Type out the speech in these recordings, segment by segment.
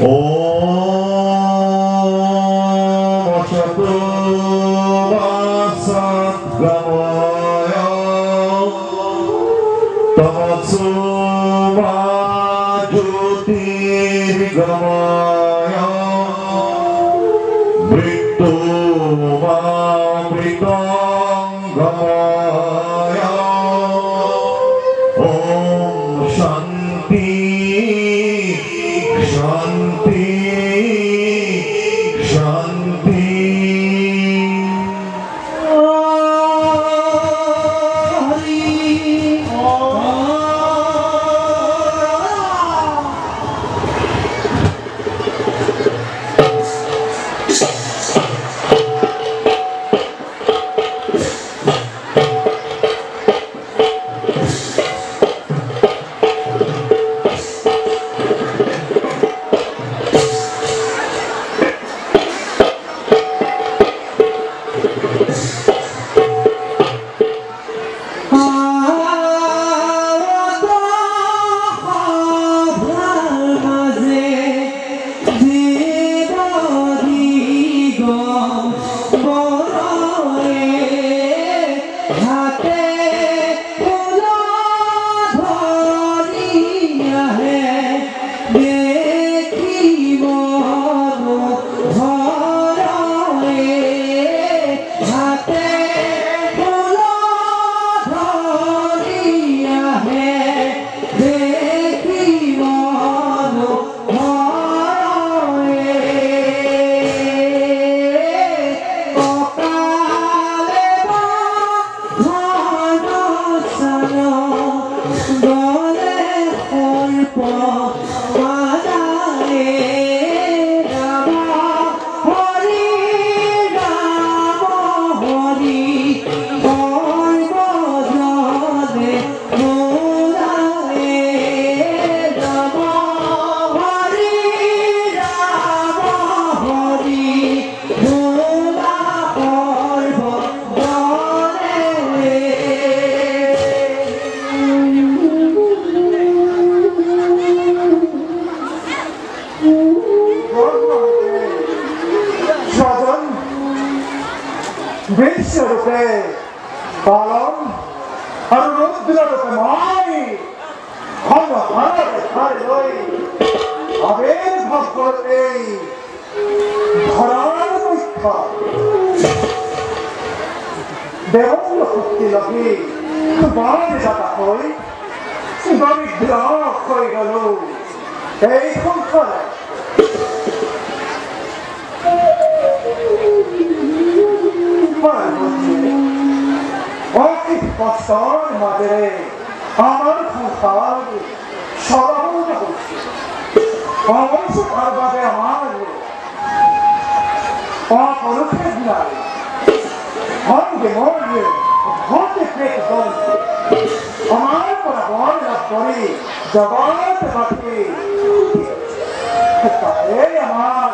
Om Chaturbhasa Gamo বেশি হতে আৰু মন্দিৰ হতে মাই ভাল ভাল লৈ আবেদ ভাব ধৰাৰ মুখ্য দেৱল শক্তি লাগি তোমাৰ যাতা হৈ তোমাৰ হৈ গ'লো এই সংসাৰে আমার সংসার সরবরাহ হচ্ছে অবশ্য ভাবে আমার অপরক্ষে দিলাম ঘরকে মরবে ঘরকে পেট বলবে আমার আমার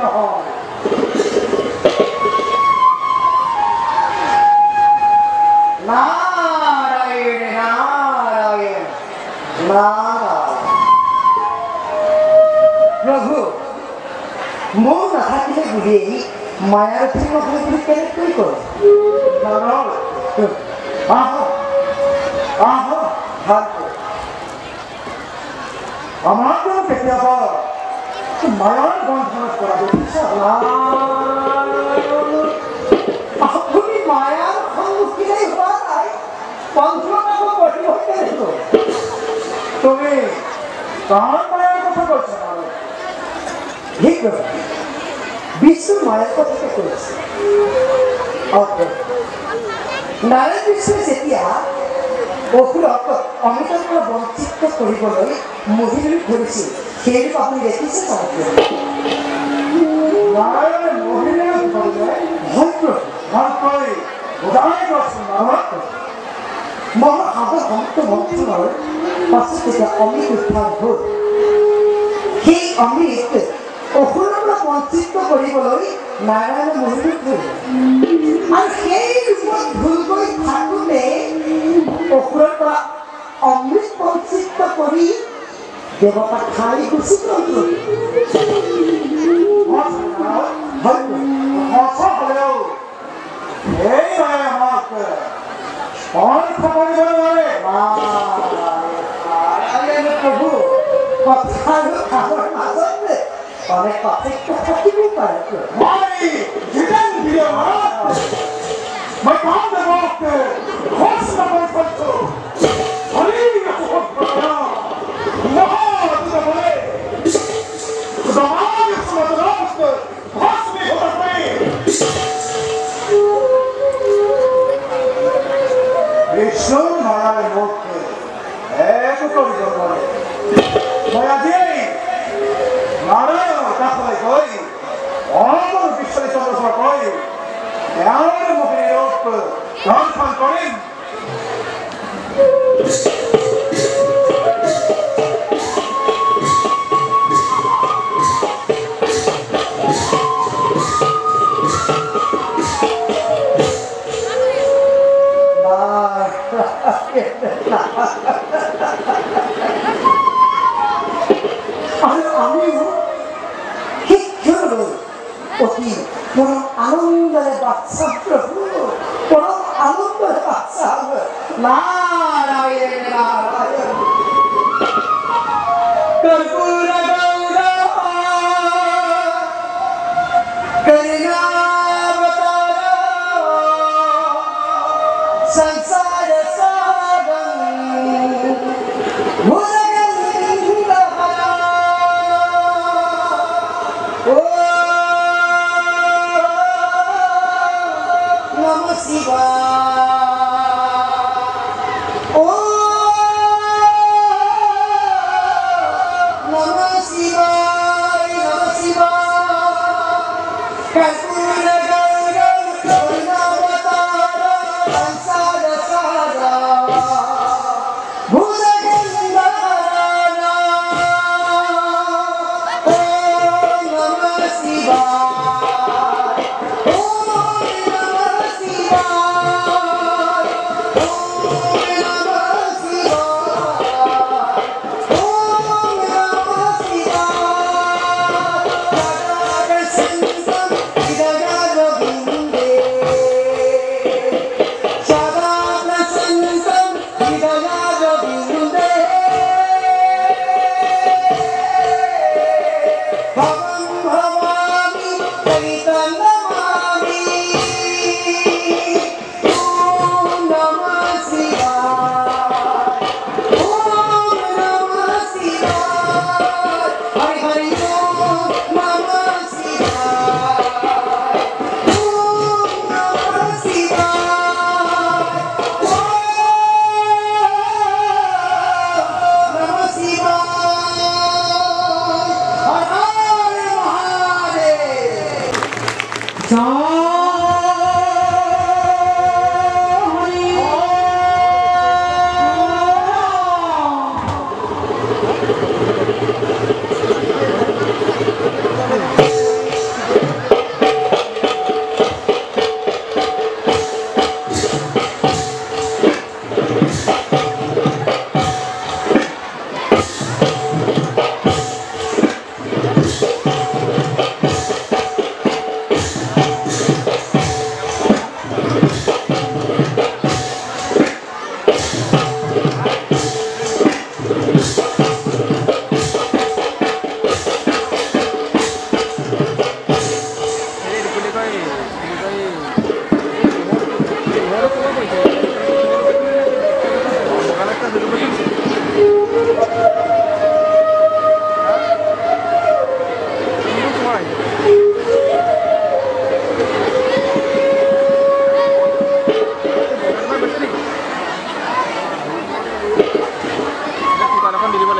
মায়ার ভিন্ন হই নারায়ণ নারায়ণ নারায়ণ প্রভু মোৰ নাথাকিলে বুঢ়ী মায়াৰ ভিন্ন হৈ বুলি কেনেকৈ কয় আহ আহ ভালো আমার জন্য কেতিয়াবা মায়ার বন্ধনত করা দেখিছা আপুনি মায়াৰ সন্মুখীনেই হোৱা নাই। পঞ্চনাম গঢ়ি হৈছে নেকি তুমি কার মায়ার কথা বলছো? ঠিক বিশ্ব মায়াৰ কথাকে কৈছে নাৰায়ণ বিশ্বই যেতিয়া অসুৰক অমৃতৰ পৰা বঞ্চিত কৰিবলৈ মহিলৈ ঘূৰিছিল সেইবোৰ আপুনি দেখিছে চাগে নারায়ণ মহিলা বলবে প্ৰভু ভালো করে উদায় করছেন আমার মহা সাগৰ সমাপ্ত মন্ত্ৰণৰ পাছত তেতিয়া অমৃত উত্থান হ'ল সেই অমৃত অসুৰৰ বঞ্চিত কৰিবলৈ নাৰায়ণে ধৰিলে আৰু সেই ৰূপত কেবল やばかったいくすかくไม่พร้マイจะบอกเマイดโคตรสม Glória para a família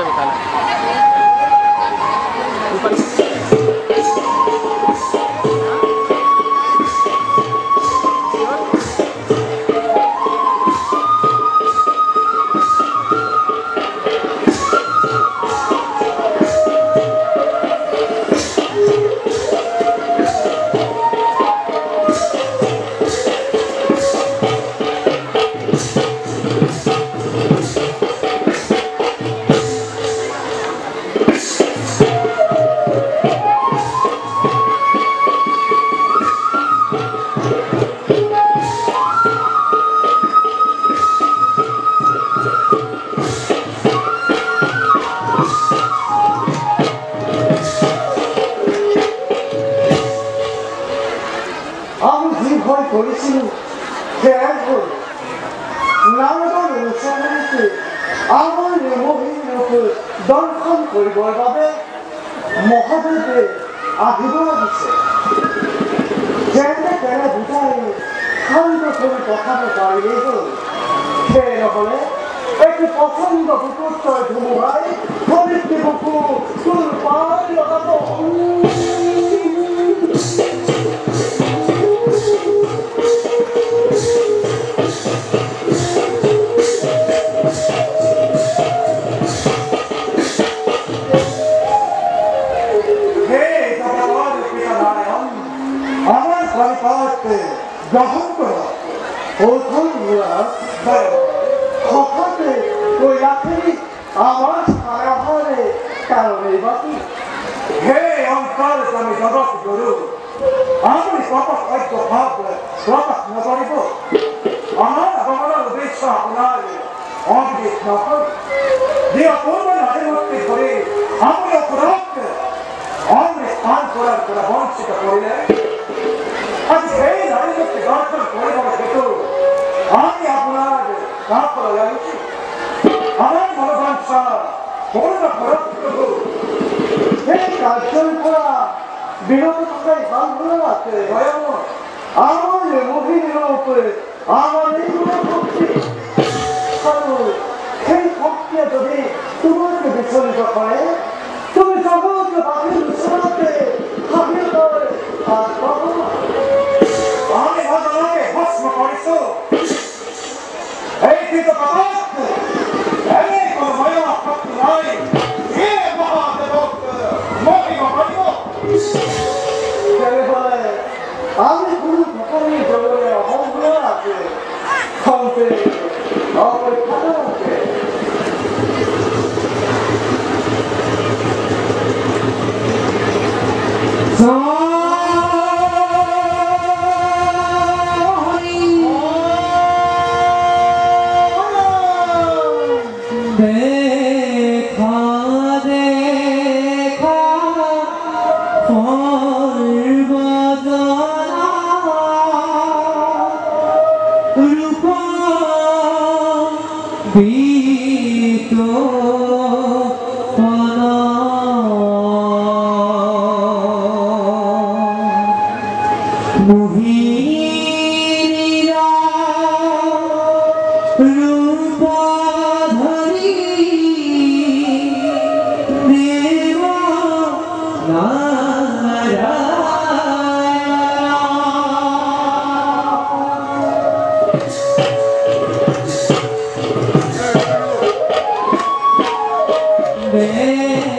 দৰ্শন কৰিবৰ বাবে মহাদেৱে আহিব লাগিছে যেনে তেনে বুজাই শান্ত কৰি পঠাব পাৰিলেই হ'ল নহ'লে একো পচন্দ বিপুত্ৰৰ ধুমুহাই ধৰিত্ৰী বুকু তোৰ পাৰ লগাব প্রথম হঠাৎ ওই রাখেনি আমার সারা ঘরে কারণে বাকি হে অন্তর আমি জগৎ গুরু আমি প্রকাশ ঐক্য ভাব প্রকাশ নকরিব আমার আগমনের উদ্দেশ্য আপনার অঙ্কিত নকর যে অপূর্ব নদীর মধ্যে ধরে আমি অপরাধ অমৃত স্থান করার করা বঞ্চিত করিলে আজ সেই কাপ করা যাচ্ছি আমার মনোবাঞ্ছা পূর্ণ পরোক্ষ এই কার্যন করা বিরত থাকাই ভালো আছে আমার মহিলার উপরে আমার এইগুলো ভক্তি কারণ সেই ভক্তিয়ে যদি তোমাকে বিচলিত করে তুমি জগৎকে বাকির বিশ্বনাথে হাবিয়ে Repita, papai! में